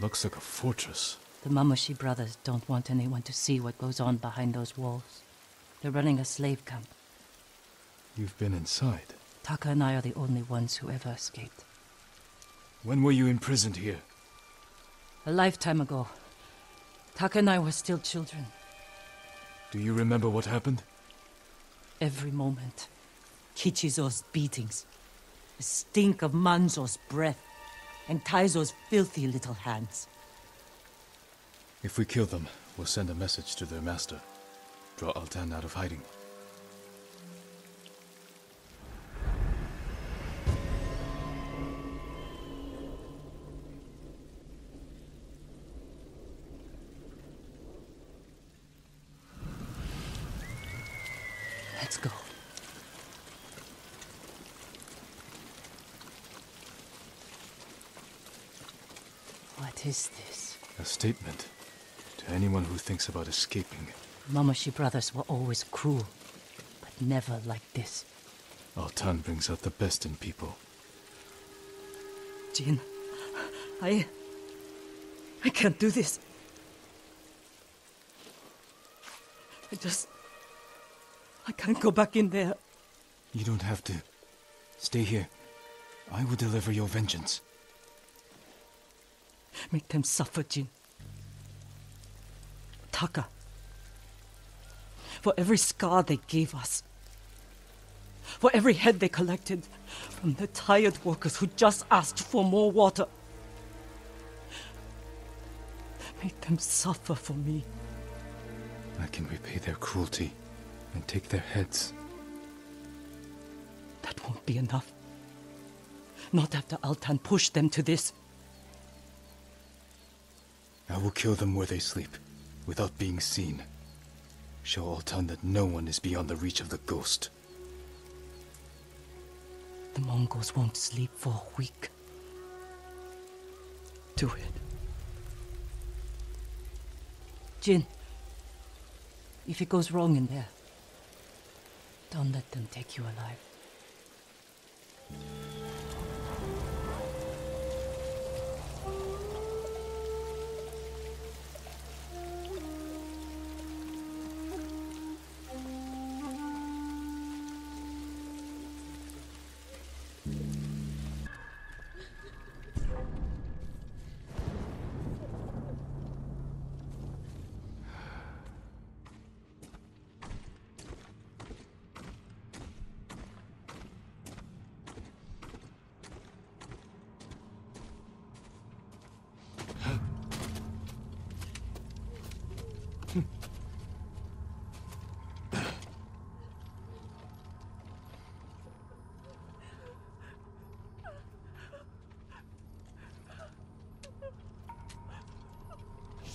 Looks like a fortress. The Mamushi brothers don't want anyone to see what goes on behind those walls. They're running a slave camp. You've been inside. Taka and I are the only ones who ever escaped. When were you imprisoned here? A lifetime ago. Taka and I were still children. Do you remember what happened? Every moment. Kichizo's beatings. The stink of Manzo's breath. And Taizo's filthy little hands. If we kill them, we'll send a message to their master. Draw Altan out of hiding. Let's go. What is this? A statement to anyone who thinks about escaping. Mamushi brothers were always cruel, but never like this. Altan brings out the best in people. Jin, I. I can't do this. I just. I can't go back in there. You don't have to. Stay here. I will deliver your vengeance. Make them suffer, Jin. Taka. For every scar they gave us. For every head they collected from the tired workers who just asked for more water. Make them suffer for me. I can repay their cruelty and take their heads. That won't be enough. Not after Altan pushed them to this. I will kill them where they sleep, without being seen. Show Altan that no one is beyond the reach of the ghost. The Mongols won't sleep for a week. Do it. Jin, if it goes wrong in there, don't let them take you alive.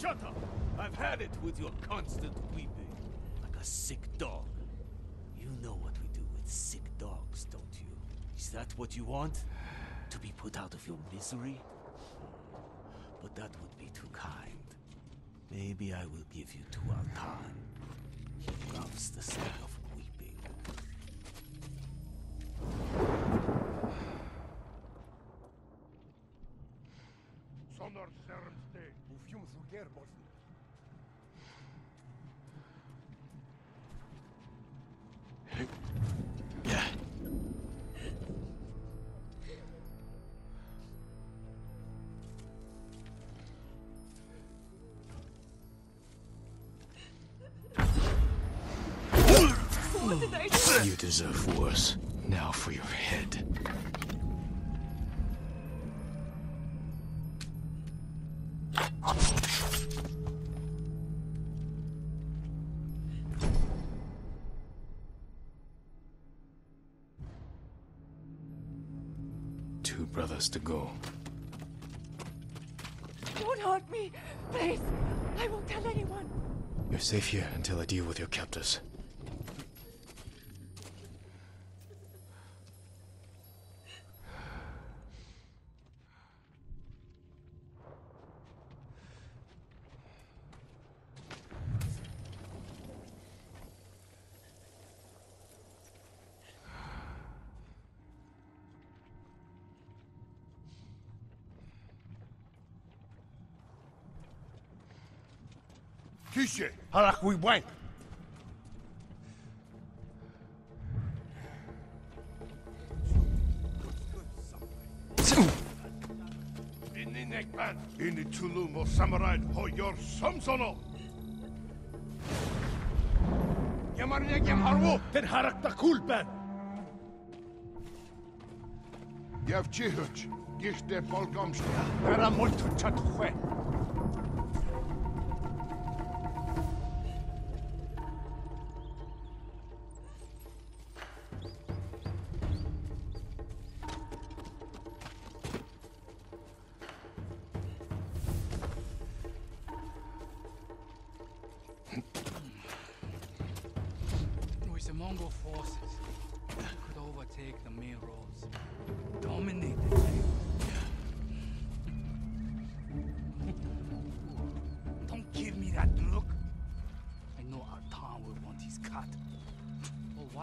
Shut up! I've had it with your constant weeping. Like a sick dog. You know what we do with sick dogs, don't you? Is that what you want? To be put out of your misery? But that would be too kind. Maybe I will give you to Altan. He loves the sight Sonor sermste, ufium sugerbos. You deserve worse. Now for your head. Brothers to go. Don't hurt me! Please! I won't tell anyone! You're safe here until I deal with your captors. Fische, Harahui Wank. Inni Nekman, Inni Tulum o Samurai ho yor somsono. Yamar Yegem Harwo, den Harakta Kulben. Yavchihuch, Gichte Polkomsta, Haramoytu Chatuchen.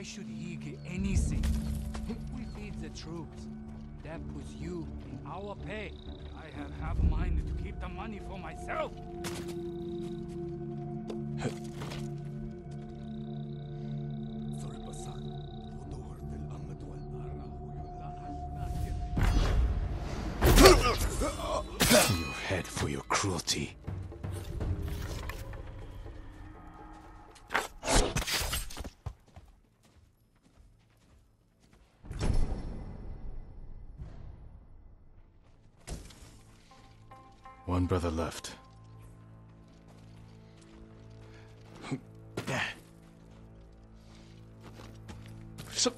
Why should he get anything? We feed the troops. That puts you in our pay. I have half a mind to keep the money for myself. Your head for your cruelty. Brother left. So-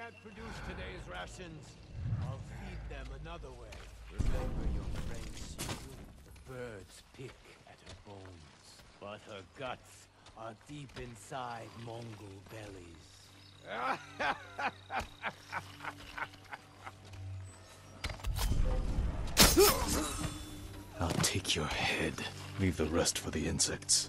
can't produce today's rations, I'll feed them another way. Remember your friend Sifu? The birds pick at her bones, but her guts are deep inside Mongol bellies. I'll take your head. Leave the rest for the insects.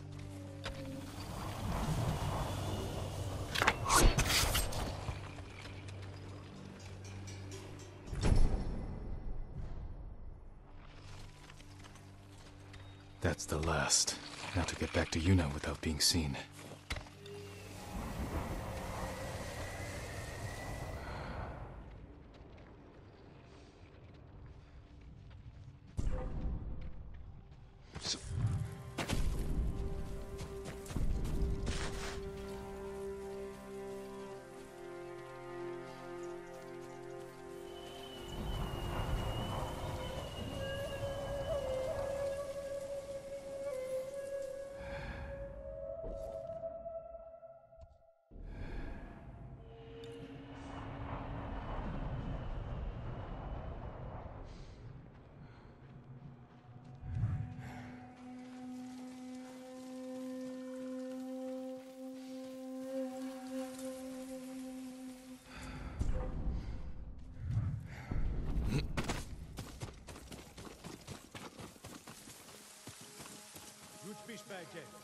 That's the last. Now to get back to Yuna without being seen. noches.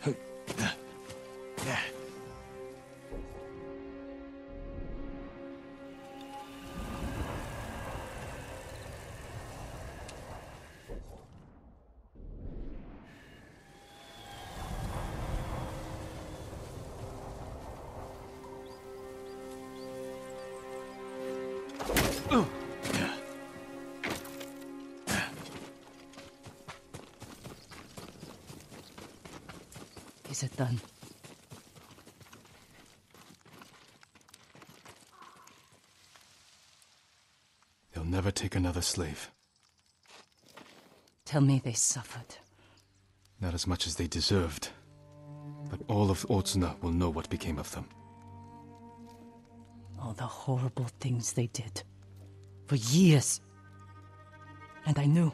嘿 Is it done? They'll never take another slave. Tell me they suffered. Not as much as they deserved. But all of Otsuna will know what became of them. All the horrible things they did. For years. And I knew.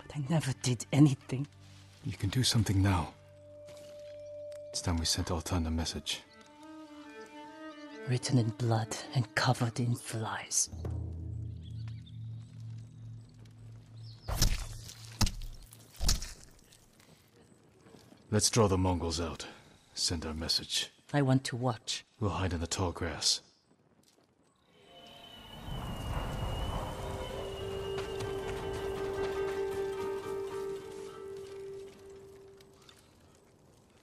But I never did anything. You can do something now. It's time we sent Altan a message. Written in blood and covered in flies. Let's draw the Mongols out. Send our message. I want to watch. We'll hide in the tall grass.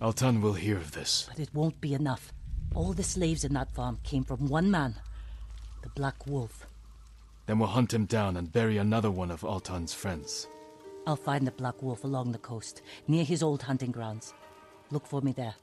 Altan will hear of this. But it won't be enough. All the slaves in that farm came from one man, the Black Wolf. Then we'll hunt him down and bury another one of Altan's friends. I'll find the Black Wolf along the coast, near his old hunting grounds. Look for me there.